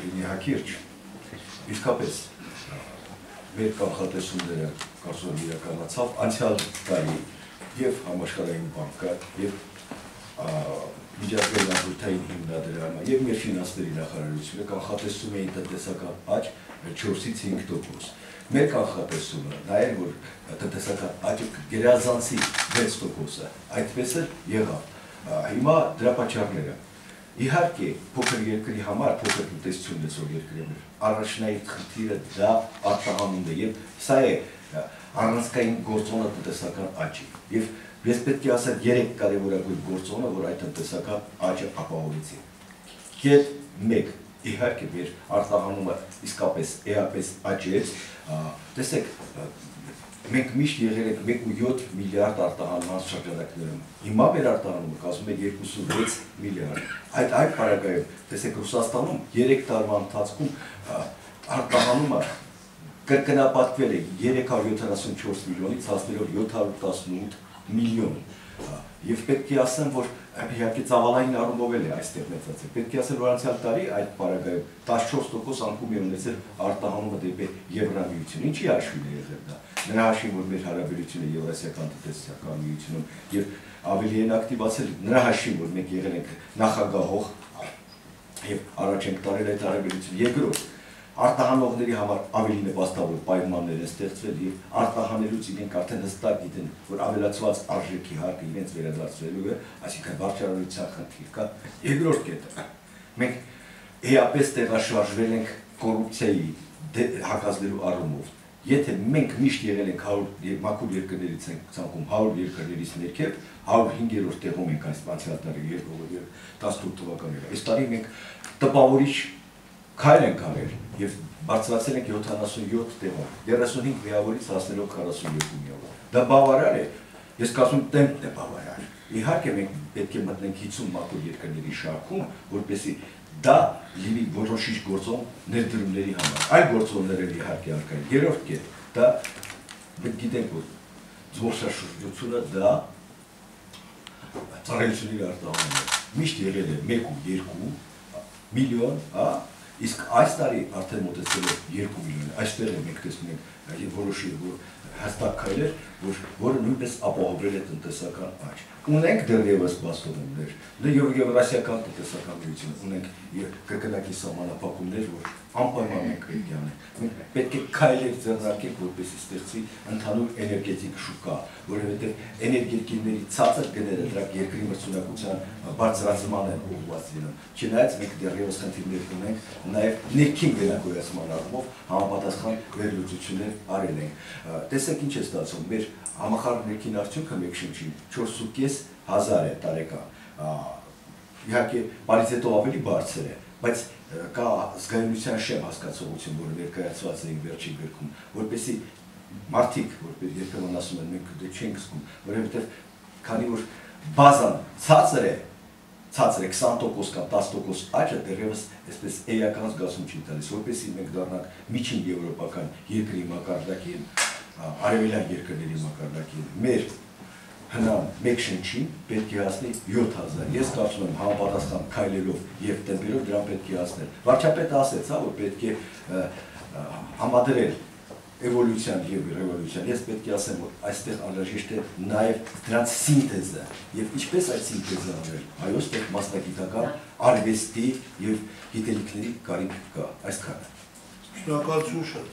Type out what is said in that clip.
լինի հակիրճ, իսկապես մեր կանխատեսումները կարծում իրականացավ անցյալ տարի եւ համաշխարհային բանկը եւ միջազգային արտադրային հիմնադրամը եւ մեր ֆինանսների նախարարությունը կանխատեսում էին տնտեսական աճ 4-ից 5%։ Մեր կանխատեսումը նա էր, որ տնտեսական աճը գերազանցի 6%-ը։ Այդպես էլ եղավ։ Հիմա դրա պատճառները Իհարկե, փոքր երկրի համար, փոքր տնտեսություն ունեցող երկրի համար առաջնային խնդիրը դա արտահանումն է եւ սա է առանցքային գործոնը տնտեսական աճի։ Եվ ես պետք է ասեմ երեք կարևորագույն գործոնը, որ այդ տնտեսական աճը ապահովեցին։ Կետ 1 իհարկե մեր արտահանումը իսկապես էապես աճեց, տեսեք, մենք միշտ եղել ենք 1.7 միլիարդ արտահանման շրջանակներում։ Հիմա մեր արտահանումը կազմում է 26 միլիարդ։ Այդ այդ պարագայում տեսեք Ռուսաստանում 3 տարվա ընթացքում արտահանումը կրկնապատկվել է 374 միլիոնից հասնելով 718 միլիոն։ Եվ պետք է ասեմ, որ իհարկե ծավալային առումով էլ է այստեղ մեծացել։ Պետք է ասել, որ անցյալ տարի այդ բարակայում 14% անկում է ունեցել արտահանումը դեպի Եվրամիություն։ Ինչի հաշվին է եղել դա։ Նրա հաշվին, որ մեր հարաբերությունը Եվրասիական տնտեսական միությունում եւ ավելի են ակտիվացել նրա հաշվին, որ մենք եղել ենք նախագահող եւ առաջ ենք տարել այդ հարաբերությունը։ Երկրորդ, արտահանողների համար ավելի նպաստավոր պայմաններ են ստեղծվել եւ արտահանելուց իրենք արդեն հստակ գիտեն, որ ավելացված արժեքի հարկը իրենց վերադարձվելու է, այսինքն վարչարարության խնդիր կա։ Երկրորդ կետը։ Մենք էապես տեղաշարժվել ենք կոռուպցիայի հակազդելու առումով։ Եթե մենք միշտ եղել ենք 100 մաքուր երկրներից ենք ցանկում 100 երկրներից ներքև 105-րդ տեղում ենք այս անցյալ տարի 2018 թվականին։ Այս տարի մենք տպավորիչ քայլ ենք արել եւ բարձրացել ենք 77 տեղով 35 միավորից հասնելով 42 միավոր դա բավարար է ես կասում տեմպն է բավարար իհարկե մենք պետք է մտնենք 50 մակուր երկրների շարքում որպեսի դա լինի որոշիչ գործոն ներդրումների համար այլ գործոններ էլ իհարկե արկա են երրորդ կետ դա մենք գիտենք որ զբոսաշրջությունը դա ծառայությունների արտահանումն է միշտ եղել է 1 ու 2 միլիոն, հա, Իսկ այս տարի արդեն մոտեցել է 2 միլիոն։ Այստեղ է մենք տեսնում ենք որոշի որ հստակ քայլեր, որ որը նույնպես ապահովել է տնտեսական աճ։ Ունենք դեռևս բացողումներ, եւ եվրասիական տնտեսական միություն ունենք կրկնակի սահմանափակումներ, որ անպայման մենք պետք է անենք։ Մենք պետք է քայլեր ձեռնարկենք, որպեսզի ստեղծի ընդհանուր էներգետիկ շուկա, որովհետեւ էներգետիկների ցածր գները դրանք երկրի մրցունակության բարձրացման են ուղղված լինում։ Չնայած մենք դեռևս խնդիրներ ունենք նաև ներքին վերակոյացման առումով համապատասխան վերլուծություններ արել ենք։ Տեսեք ինչ է ստացվում, մեր համախառն ներքին արդյունքը մեկ շնչի 4.5 հազար է տարեկան։ Իհարկե, պարիզետով ավելի բարձր է, բայց կա զգայունության շեմ հասկացողություն, որը ներկայացված է վերջի գրքում, որպեսի մարդիկ, որպես երբեմն ասում են, մենք դե չենք զգում, որովհետև քանի որ բազան ցածր է, ցածր է 20% կամ 10% աճը դեռևս այսպես էական զգացում չի տալիս, որպեսի մենք դառնանք միջին եվրոպական երկրի մակարդակին, արևելյան երկրների մակարդակին մեր հնան մեկ շնչին պետք է հասնի 7000։ Ես կարծում եմ համապատասխան քայլելով եւ տեմպերով դրան պետք է հասնել։ Վարչապետը ասեց, հա, որ պետք է համադրել էվոլյուցիան եւ ռևոլյուցիան։ Ես պետք է ասեմ, որ այստեղ անհրաժեշտ է նաեւ դրանց սինթեզը եւ ինչպես այդ սինթեզը անել։ Այո, այստեղ մասնագիտական արվեստի եւ գիտելիքների կարիք կա։ Այսքանը։ Շնորհակալություն շատ։